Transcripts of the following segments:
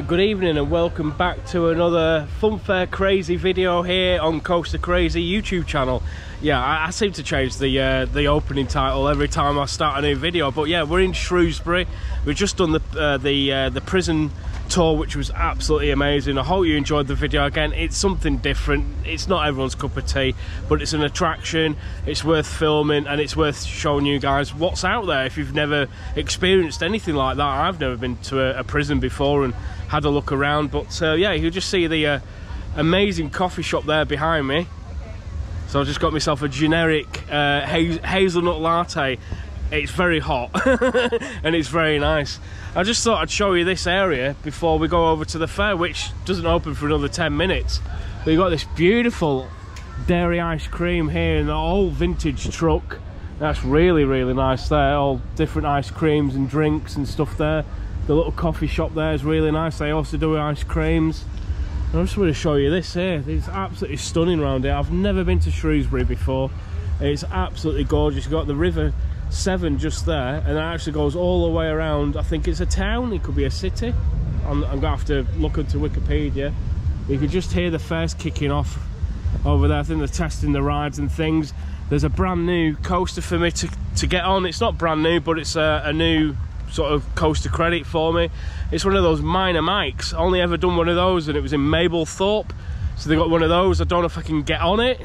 Right, good evening and welcome back to another Funfair Crazy video here on Coaster Crazy YouTube channel. Yeah, I, I seem to change the uh, the opening title every time I start a new video, but yeah, we're in Shrewsbury. We've just done the uh, the uh, the prison tour, which was absolutely amazing. I hope you enjoyed the video. Again, it's something different. It's not everyone's cup of tea, but it's an attraction. It's worth filming and it's worth showing you guys what's out there if you've never experienced anything like that. I've never been to a, a prison before and had a look around, but uh, yeah, you just see the uh, amazing coffee shop there behind me. So I just got myself a generic uh, hazelnut latte. It's very hot and it's very nice. I just thought i'd show you this area before we go over to the fair which doesn't open for another 10 minutes. We've got this beautiful dairy ice cream here in the old vintage truck. That's really really nice there. All different ice creams and drinks and stuff there the little coffee shop there is really nice. They also do ice creams. I just want to show you this here. It's absolutely stunning around here. I've never been to Shrewsbury before. It's absolutely gorgeous. You've got the river Severn just there and it actually goes all the way around. I think it's a town. It could be a city. I'm, I'm, gonna have to look into Wikipedia. You can just hear the first kicking off over there. I think they're testing the rides and things. There's a brand new coaster for me to, to get on. It's not brand new but it's a, a new sort of coaster credit for me. It's one of those Miner Mikes. Only ever done one of those and it was in Mablethorpe so they got one of those. I don't know if I can get on it.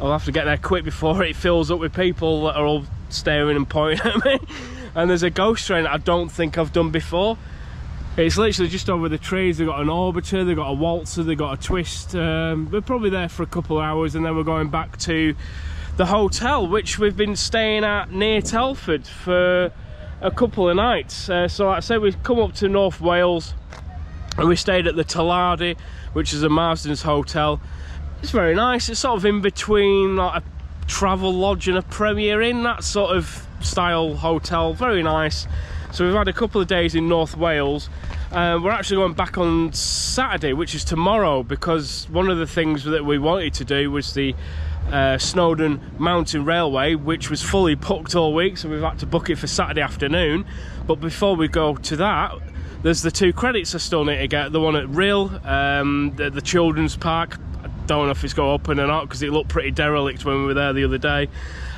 I'll have to get there quick before it fills up with people that are all staring and pointing at me. And there's a ghost train I don't think I've done before. It's literally just over the trees. They've got an orbiter they've got a waltzer they've got a twist. Um, we're probably there for a couple of hours and then we're going back to the hotel which we've been staying at near Telford for a couple of nights uh, so like I said we've come up to North Wales and we stayed at the Talardy which is a Marston's hotel it's very nice it's sort of in between like a Travelodge and a Premier Inn, that sort of style hotel, very nice. So we've had a couple of days in North Wales. Uh, we're actually going back on Saturday, which is tomorrow, because one of the things that we wanted to do was the uh, Snowdon Mountain Railway, which was fully booked all week, so we've had to book it for Saturday afternoon. But before we go to that, there's the two credits I still need to get. The one at Rhyl, um, the, the children's park, I don't know if it's got open or not because it looked pretty derelict when we were there the other day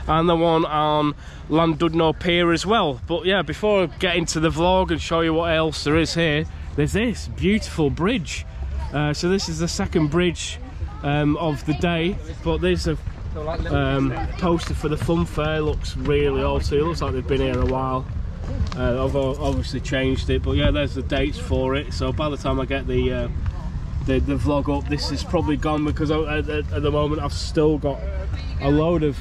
and the one on Llandudno Pier as well but yeah before I get into the vlog and show you what else there is here there's this beautiful bridge uh, so this is the second bridge um, of the day but there's a um, poster for the fun fair looks really old it looks like they've been here a while. Uh, I've obviously changed it but yeah there's the dates for it so by the time I get the uh, the, the vlog up this is probably gone because I, at, at, the moment I've still got a load of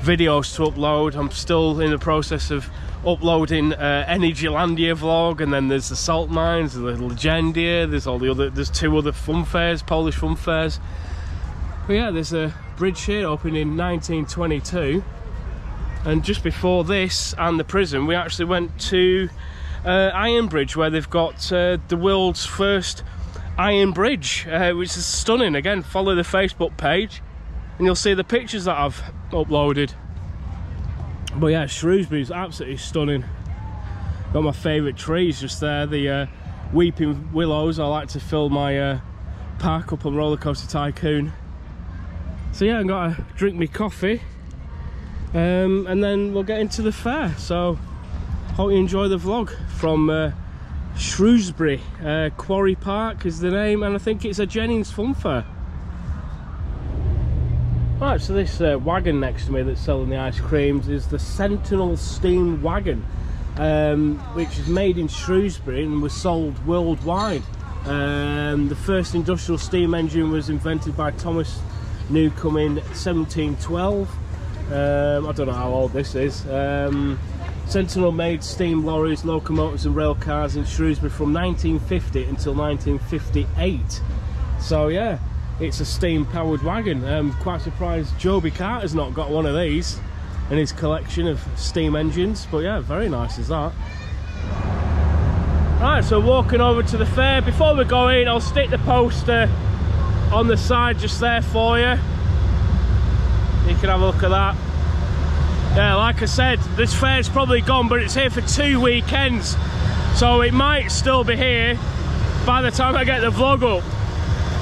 videos to upload. I'm still in the process of uploading uh, Energylandia vlog and then there's the salt mines the Legendia there's all the other there's two other fun fairs Polish fun fairs but yeah there's a bridge here opened in 1922 and just before this and the prison we actually went to uh, Iron Bridge where they've got uh, the world's first Iron Bridge, uh, which is stunning. Again, follow the Facebook page and you'll see the pictures that I've uploaded. But yeah, Shrewsbury's absolutely stunning. Got my favourite trees just there, the uh, weeping willows. I like to fill my uh, park up on Rollercoaster Tycoon. So yeah, I'm gonna drink my coffee um, and then we'll get into the fair. So hope you enjoy the vlog from uh, Shrewsbury uh, Quarry Park is the name and I think it's a Jennings Fun Fair. Right, so this uh, wagon next to me that's selling the ice creams is the Sentinel Steam Wagon um, which is made in Shrewsbury and was sold worldwide. Um, the first industrial steam engine was invented by Thomas Newcomen in 1712. Um, I don't know how old this is. Um, Sentinel made steam lorries, locomotives and rail cars in Shrewsbury from 1950 until 1958. So yeah, it's a steam powered wagon. I'm quite surprised Joby Carter's not got one of these in his collection of steam engines. But yeah, very nice is that. Right, so walking over to the fair. Before we go in, I'll stick the poster on the side just there for you. You can have a look at that yeah like I said this fair's probably gone but it's here for two weekends so it might still be here by the time I get the vlog up.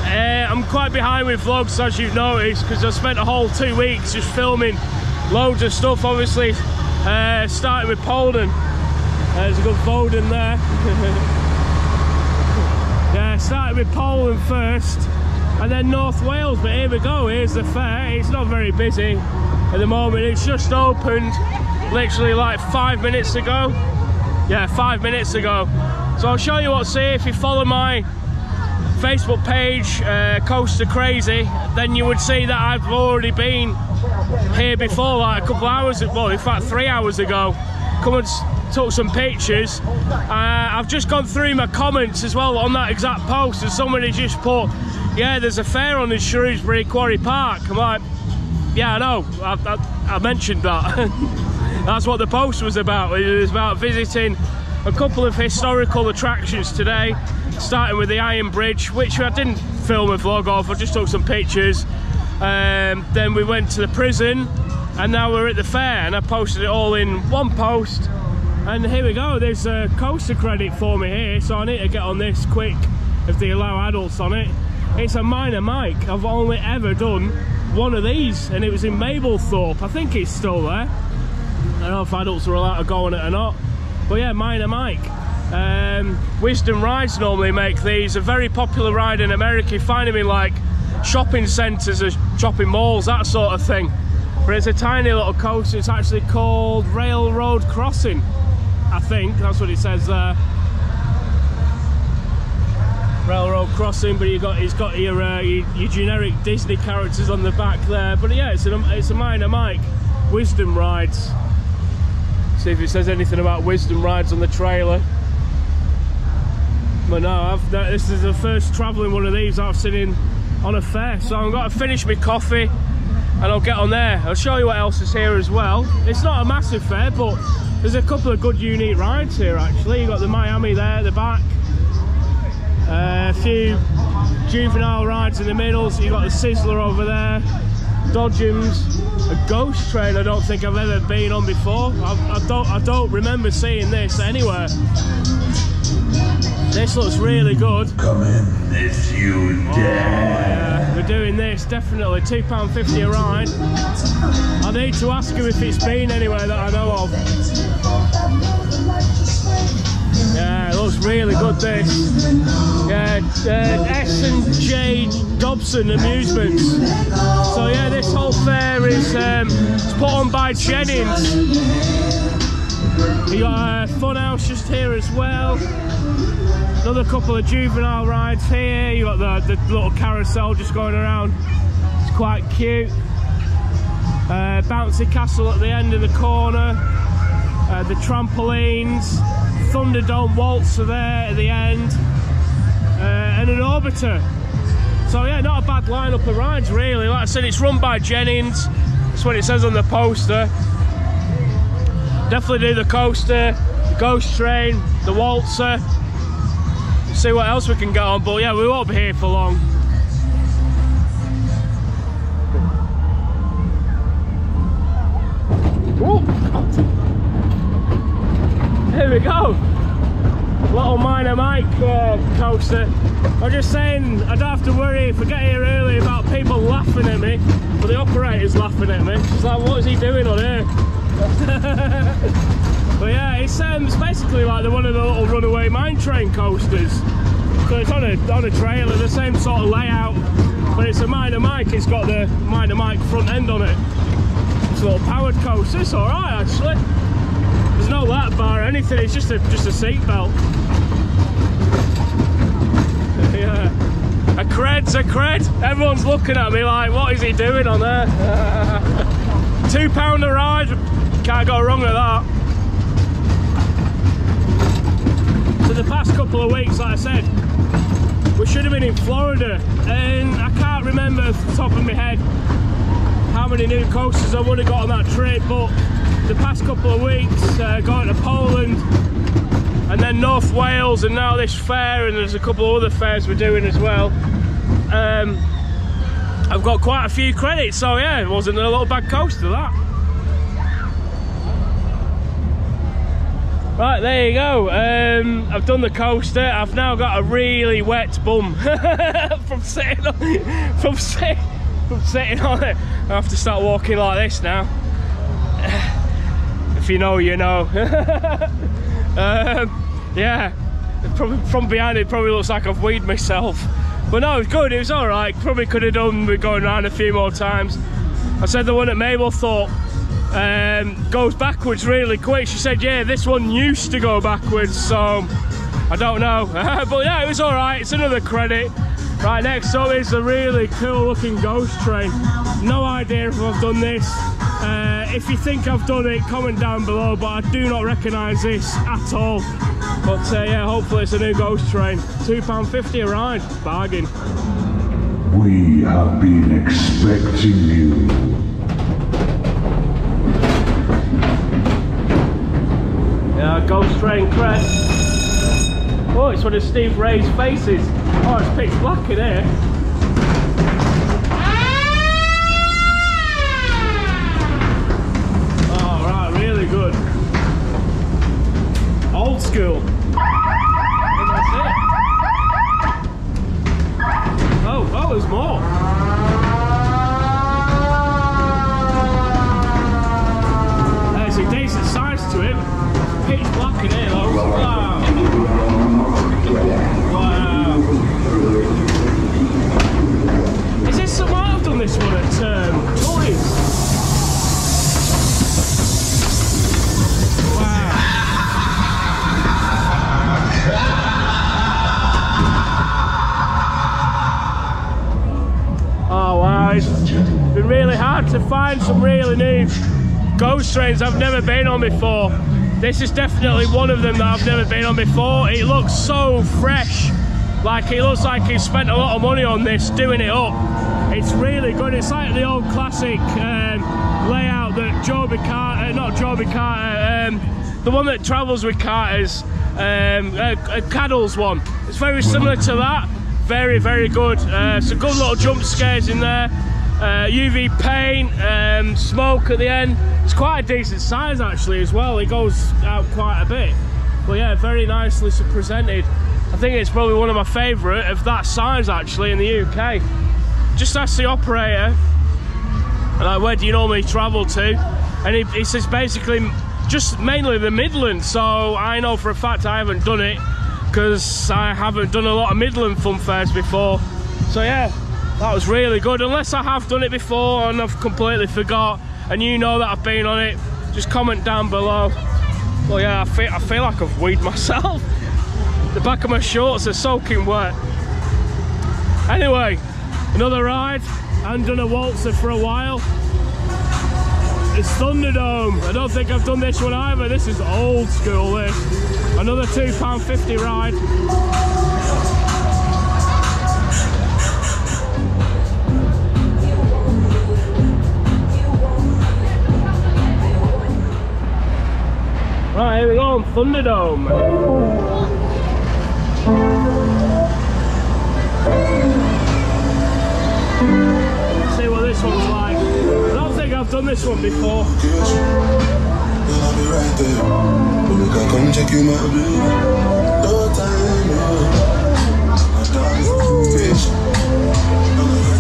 Uh, I'm quite behind with vlogs as you've noticed because I spent a whole two weeks just filming loads of stuff obviously uh, starting with Poland there's a good Foden there yeah started with Poland first and then North Wales but here we go here's the fair. It's not very busy at the moment. It's just opened literally like five minutes ago. Yeah five minutes ago. So I'll show you what's here. If you follow my Facebook page uh, Coaster Crazy then you would see that I've already been here before like a couple hours well in fact three hours ago. Come and took some pictures. Uh, I've just gone through my comments as well on that exact post and somebody just put yeah there's a fair on in Shrewsbury Quarry Park. I'm like yeah I know. I, I, I mentioned that. That's what the post was about. It was about visiting a couple of historical attractions today starting with the Iron Bridge which I didn't film a vlog of. I just took some pictures. Um, then we went to the prison and now we're at the fair and I posted it all in one post. And here we go. There's a coaster credit for me here so I need to get on this quick if they allow adults on it it's a Miner Mike. I've only ever done one of these and it was in Mablethorpe. I think it's still there. I don't know if adults are allowed to go on it or not. But yeah Miner Mike. Um, Wisdom Rides normally make these. A very popular ride in America. You find them in like shopping centres or shopping malls that sort of thing. But it's a tiny little coaster it's actually called Railroad Crossing I think. That's what it says there. Railroad crossing, but you got it's got your, uh, your, your generic Disney characters on the back there. But yeah, it's a it's a Miner Mike. Wisdom rides. See if it says anything about wisdom rides on the trailer. But no, I've, this is the first travelling one of these I've seen in on a fair. So I'm going to finish my coffee and I'll get on there. I'll show you what else is here as well. It's not a massive fair, but there's a couple of good unique rides here actually. You've got the Miami there at the back. Uh, a few juvenile rides in the middle. So you've got the Sizzler over there. Dodgems. A ghost train I don't think I've ever been on before. I, I don't I don't remember seeing this anywhere. This looks really good. Come in if you dare. Oh, yeah. We're doing this, definitely. £2.50 a ride. I need to ask him if it's been anywhere that I know of. Yeah, really good this. Yeah, uh, S and J Dobson Amusements. So yeah, this whole fair is um, put on by Jennings. You got a fun house just here as well. Another couple of juvenile rides here. You got the, the little carousel just going around. It's quite cute. Uh, bouncy castle at the end of the corner. Uh, the trampolines. Thunderdome waltzer there at the end. Uh, and an orbiter. So yeah, not a bad lineup of rides really. Like I said, it's run by Jennings. That's what it says on the poster. Definitely do the coaster, the ghost train, the waltzer see what else we can get on. But yeah, we won't be here for long. Here we go. Little Miner Mike uh, coaster. I'm just saying, I don't have to worry if I get here early about people laughing at me, but the operator's laughing at me. It's like, what is he doing on here? But yeah, it's, um, it's basically like the one of the little runaway mine train coasters. So it's on a, on a trailer, the same sort of layout, but it's a Miner Mike, it's got the Miner Mike front end on it. It's a little powered coaster, it's alright actually. There's no lap bar or anything, it's just a, just a seat belt. yeah. A cred's a cred. Everyone's looking at me like, what is he doing on there? Two pound a ride, can't go wrong with that. So the past couple of weeks, like I said, we should have been in Florida and I can't remember off the top of my head how many new coasters I would have got on that trip but the past couple of weeks uh, going to Poland and then North Wales and now this fair and there's a couple of other fairs we're doing as well um, I've got quite a few credits so yeah it wasn't a little bad coaster that Right, there you go. Um, I've done the coaster. I've now got a really wet bum from sitting on from from sitting on it. I have to start walking like this now. You know, you know. um, yeah, probably from behind it probably looks like I've weed myself. But no, it was good. It was all right. Probably could have done with going around a few more times. I said the one at Mablethorpe um, goes backwards really quick. She said, yeah, this one used to go backwards, so I don't know. but yeah, it was all right. It's another credit. Right, next up is a really cool looking ghost train. No idea if I've done this. Uh, if you think I've done it, comment down below, but I do not recognise this at all. But uh, yeah, hopefully it's a new ghost train. £2.50 a ride, bargain. We have been expecting you. Yeah, Ghost Train cred. Oh, it's one of Steve Ray's faces. Oh, it's pitch black in here. School. And that's it. Oh, oh, there's more. There's a decent size to it. Pitch black in here though. Ghost trains I've never been on before. This is definitely one of them that I've never been on before. It looks so fresh. Like it looks like he spent a lot of money on this, doing it up. It's really good. It's like the old classic um, layout that Joby Carter, not Joby Carter, um, the one that travels with Carter's, um, uh, uh, Caddle's one. It's very similar to that. Very, very good. Uh, some good little jump scares in there. Uh, UV paint, um, smoke at the end. It's quite a decent size actually as well. It goes out quite a bit. But yeah, very nicely presented. I think it's probably one of my favourite of that size actually in the UK. Just ask the operator, like where do you normally travel to? And he, he says basically just mainly the Midlands. So I know for a fact I haven't done it because I haven't done a lot of Midland fun fairs before. So yeah, that was really good. Unless I have done it before and I've completely forgot and you know that I've been on it, just comment down below. Well yeah, I feel, I feel like I've weed myself. The back of my shorts are soaking wet. Anyway, another ride. I haven't done a waltzer for a while. It's Thunderdome. I don't think I've done this one either. This is old school this. Another £2.50 ride. On Thunderdome. See what this one's like. I don't think I've done this one before.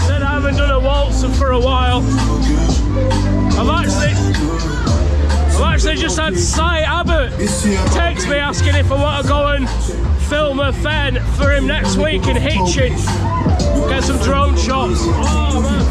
Said I haven't done a waltzer for a while. I've actually, I've actually just had Cy Abbott text me asking if I want to go and film a fan for him next week in Hitchin. Get some drone shots. Oh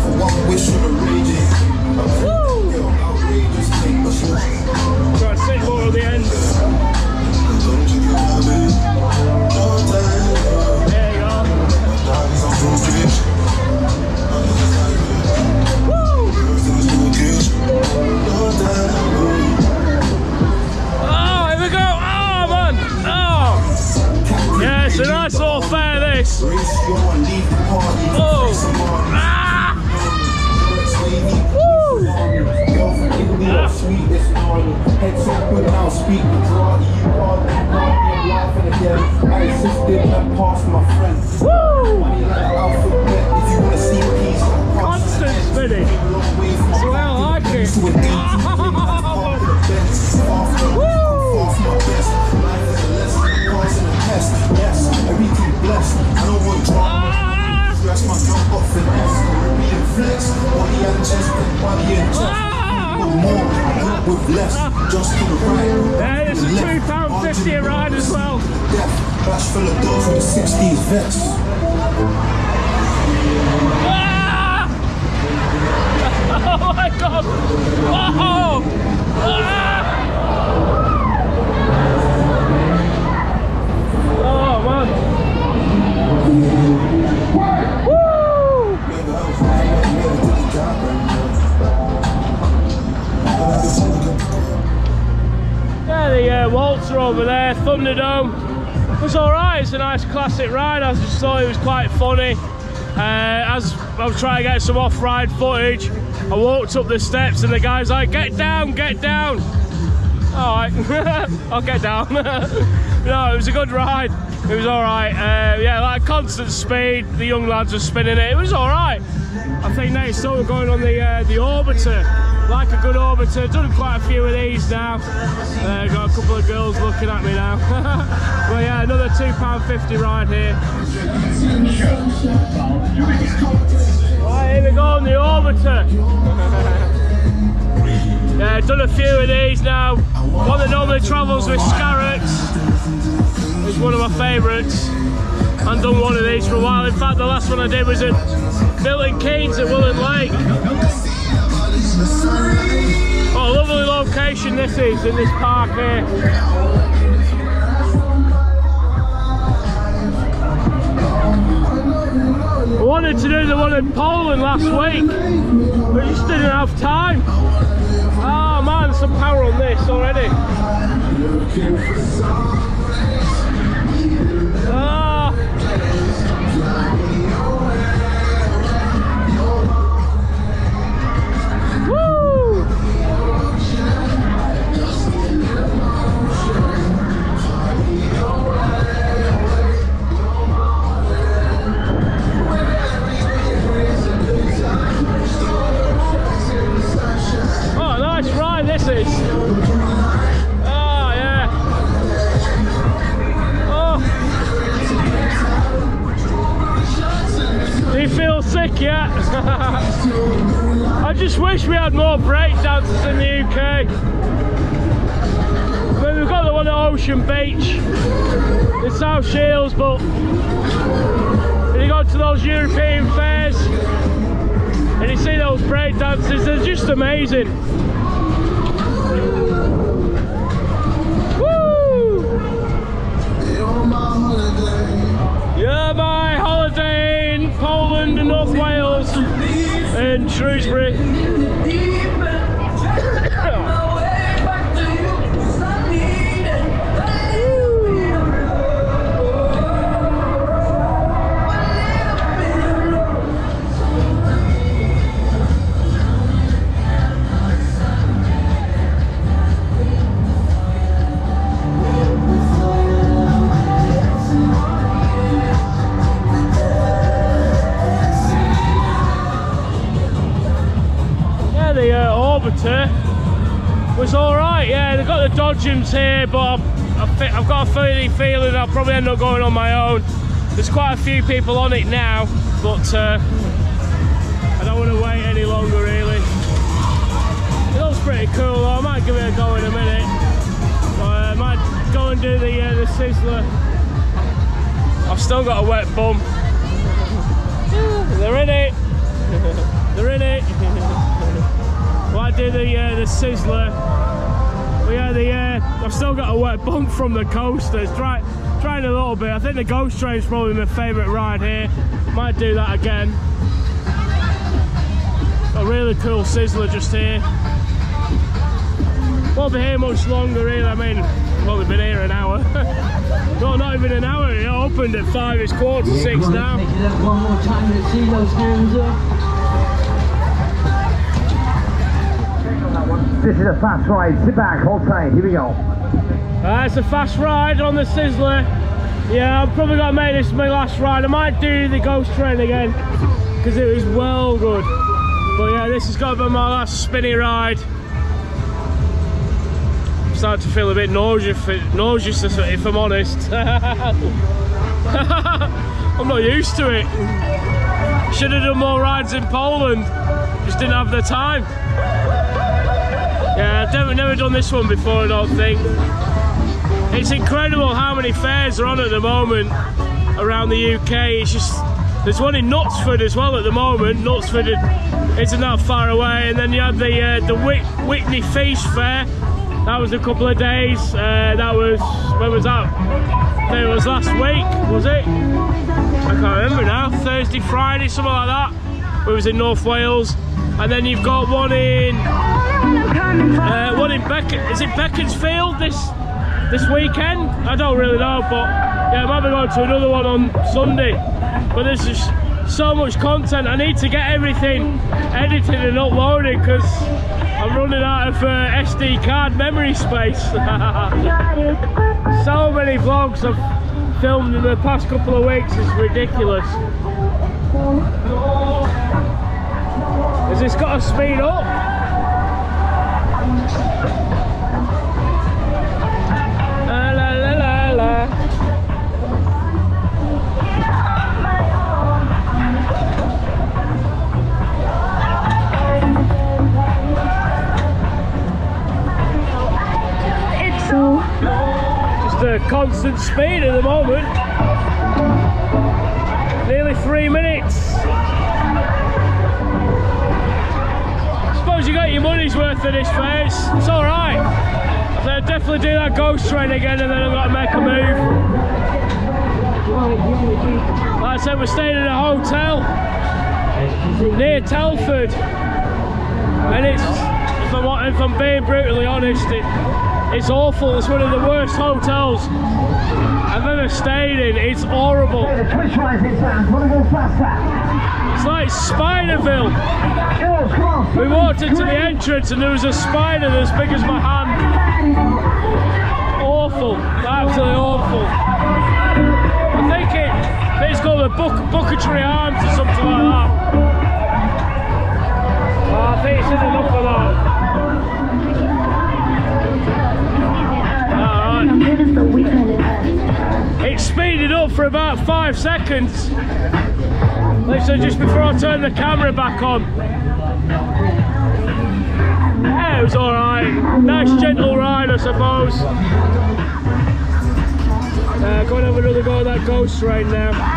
with less. Just to the right. Yeah, it's a and left. £2.50 a ride as well. Death. Clash full of doors with the 60s vets. Ah! Oh my god! Whoa! Ah! Oh man! The uh, Waltzer over there, Thunderdome. It was alright, it's a nice classic ride. I just thought it was quite funny. Uh, as I was trying to get some off ride footage, I walked up the steps and the guy's like, Get down, get down. Alright, I'll get down. no, it was a good ride. It was alright. Uh, yeah, like constant speed, the young lads were spinning it. It was alright. I think next up we're going on the uh, the Orbiter. Like a good Orbiter, done quite a few of these now. Uh, got a couple of girls looking at me now. but yeah, another £2.50 ride here. Right, here we go on the Orbiter. yeah, done a few of these now. One that normally travels with Scarrocks is one of my favourites. I've done one of these for a while. In fact, the last one I did was at Milton Keynes at Willen Lake. What a lovely location this is in this park here. I wanted to do the one in Poland last week, but just didn't have time. Oh man, some power on this already. Sick yet? I just wish we had more breakdances in the UK. Mean, we've got the one at Ocean Beach in South Shields, but when you go to those European fairs, and you see those break dances, they're just amazing. Woo! Yeah, my holiday in and North Wales in Shrewsbury. Dodgems here, but I've, I've got a funny feeling I'll probably end up going on my own. There's quite a few people on it now, but uh, I don't want to wait any longer really. It looks pretty cool though. I might give it a go in a minute. Uh, I might go and do the, uh, the Sizzler. I've still got a wet bum. They're in it. They're in it. I do the uh, the Sizzler. But yeah, the uh, I've still got a wet bump from the coasters. Try, trying a little bit. I think the Ghost Train's probably my favourite ride here. Might do that again. A really cool Sizzler just here. Won't be here much longer really. I mean, I've only been here an hour. no, not even an hour. It opened at five. It's quarter to six now. One more time. See those hands up. This is a fast ride. Sit back, hold tight. Here we go. Uh, it's a fast ride on the Sizzler. Yeah, I'm probably gonna make this my last ride. I might do the Ghost Train again because it was well good. But yeah, this has got to be my last spinny ride. I'm starting to feel a bit nauseous, nauseous if I'm honest. I'm not used to it. Should have done more rides in Poland. Just didn't have the time. Yeah, I've never, never done this one before, I don't think. It's incredible how many fairs are on at the moment around the UK. It's just there's one in Knutsford as well at the moment. Knutsford isn't that far away, and then you have the uh, the Whit Witney Feast Fair. That was a couple of days. Uh, that was when was that? I think it was last week, was it? I can't remember now. Thursday, Friday, something like that. It was in North Wales, and then you've got one in uh, one in Beck. Is it Beaconsfield this this weekend? I don't really know, but yeah, I might be going to another one on Sunday. But there's just so much content. I need to get everything edited and uploaded because I'm running out of uh, SD card memory space. so many vlogs I've filmed in the past couple of weeks is ridiculous. Has this got to speed up? Constant speed at the moment. Nearly three minutes. Suppose you got your money's worth of this face. It's alright. I'll definitely do that ghost train again and then I've got to make a move. Like I said, we're staying in a hotel near Telford. And it's, I'm, if I'm being brutally honest, it, it's awful. It's one of the worst hotels I've ever stayed in. It's horrible. The twitch rise inside. Want to go faster? It's like Spiderville. Girls, come on. We walked into the entrance and there was a spider as big as my hand. Awful, absolutely awful. I think it, I think it's called the Book, Bucketry Arms or something like that. I think it's in enough of that. Alright. It speeded up for about five seconds. Literally just before I turned the camera back on. Yeah, it was alright. Nice gentle ride, I suppose. Uh, go and have another go at that ghost train now.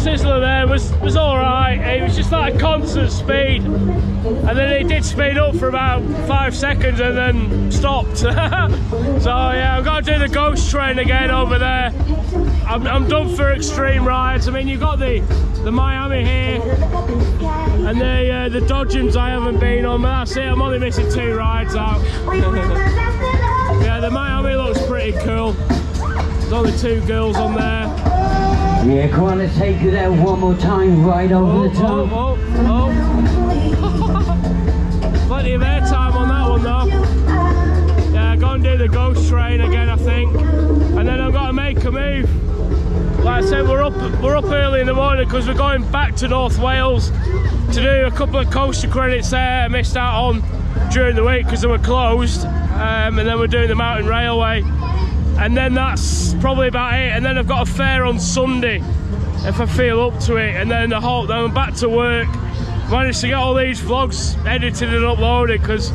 Sizzler there was was alright. It was just like constant speed, and then it did speed up for about five seconds and then stopped. so yeah, I've got to do the ghost train again over there. I'm, I'm done for extreme rides. I mean, you've got the the Miami here, and the uh, the Dodgems I haven't been on, but that's it. I'm only missing two rides out. yeah, the Miami looks pretty cool. There's only two girls on there. Yeah, let's take you there one more time, right over Oh, the top. oh, oh, oh. Plenty of airtime on that one though. Yeah, go and do the ghost train again, I think. And then I've got to make a move. Like I said, we're up we're up early in the morning because we're going back to North Wales to do a couple of coaster credits there I missed out on during the week because they were closed. Um, and then we're doing the mountain railway. And then that's probably about it. And then I've got a fair on Sunday if I feel up to it. And then the whole then I'm back to work. Managed to get all these vlogs edited and uploaded because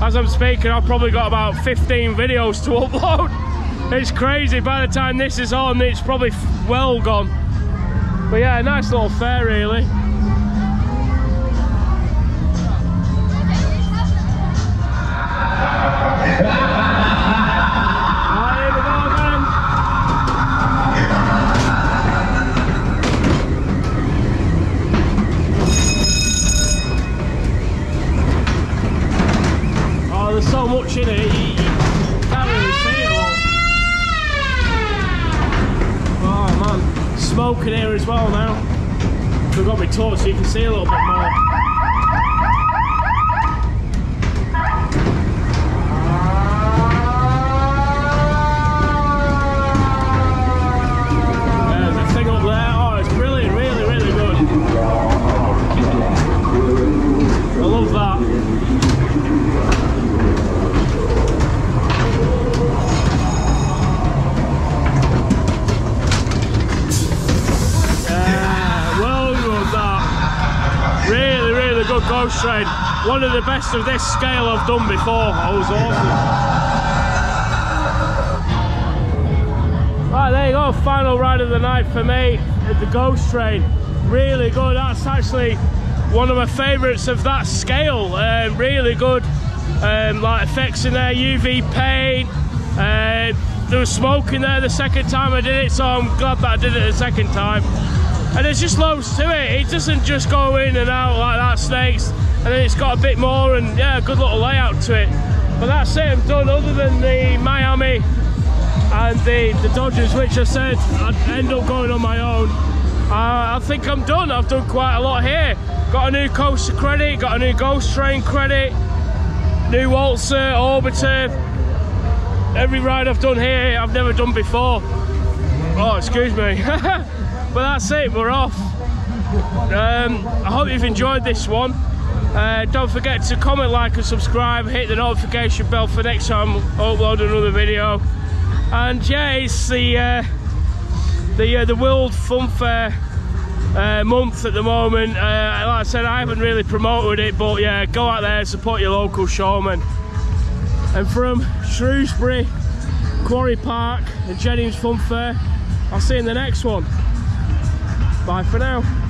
as I'm speaking, I've probably got about 15 videos to upload. It's crazy. By the time this is on, it's probably well gone. But yeah, nice little fair, really. Here as well now. We've got my torch so you can see a little bit more. There's a thing up there. Oh, it's brilliant, really, really good. I love that. Yeah. Ghost Train. One of the best of this scale I've done before. I was awesome. Right, there you go. Final ride of the night for me at the Ghost Train. Really good. That's actually one of my favourites of that scale. Um, really good. Um, like effects in there, UV paint. Uh, there was smoke in there the second time I did it, so I'm glad that I did it the second time and there's just loads to it. It doesn't just go in and out like that snakes. And then it's got a bit more and yeah a good little layout to it. But that's it. I'm done. Other than the Miami and the, the Dodgems which I said I'd end up going on my own uh, I think I'm done. I've done quite a lot here. Got a new coaster credit got a new ghost train credit new waltzer orbiter. Every ride I've done here I've never done before. Oh excuse me but that's it we're off. Um, I hope you've enjoyed this one. Uh, don't forget to comment like and subscribe hit the notification bell for next time I upload another video. And yeah it's the uh, the uh, the World Fun Fair uh, month at the moment. Uh, like I said I haven't really promoted it but yeah go out there support your local showman. And from Shrewsbury Quarry Park and Jennings Fun Fair I'll see you in the next one Bye for now.